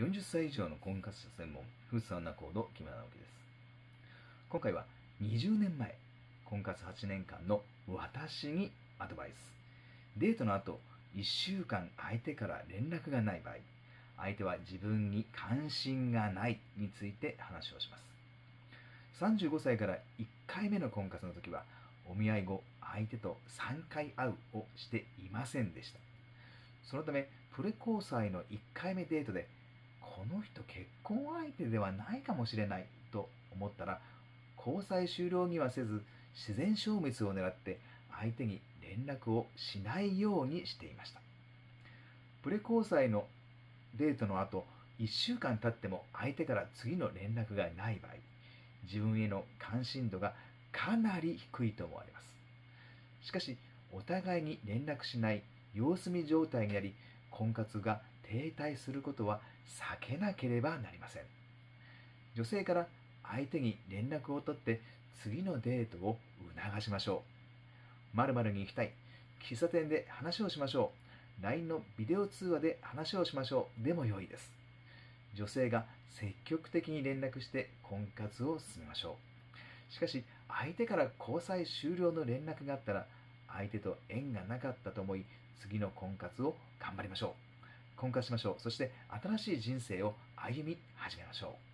40歳以上の婚活者専門、フースアンナコード木村直樹です。今回は20年前、婚活8年間の私にアドバイス。デートの後、1週間相手から連絡がない場合、相手は自分に関心がないについて話をします。35歳から1回目の婚活の時は、お見合い後、相手と3回会うをしていませんでした。そのため、プレ交際の1回目デートで、この人結婚相手ではないかもしれないと思ったら、交際終了にはせず、自然消滅を狙って相手に連絡をしないようにしていました。プレ交際のデートの後、1週間経っても相手から次の連絡がない場合、自分への関心度がかなり低いと思われます。しかし、お互いに連絡しない様子見状態になり、婚活が停滞することは避けなければなりません。女性から相手に連絡を取って次のデートを促しましょう。〇〇に行きたい。喫茶店で話をしましょう。LINE のビデオ通話で話をしましょう。でも良いです。女性が積極的に連絡して婚活を進めましょう。しかし、相手から交際終了の連絡があったら、相手と縁がなかったと思い、次の婚活を頑張りましょう。婚活しましょう。そして新しい人生を歩み始めましょう。